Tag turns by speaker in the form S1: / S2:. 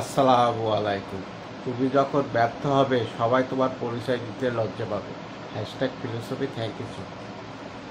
S1: আসসালামু আলাইকুম। তুমি যখন ব্যর্থ হবে, সবাই তোমার পরিচয় দিতে লজ্জা পাবে। Hashtag philosophy, thank you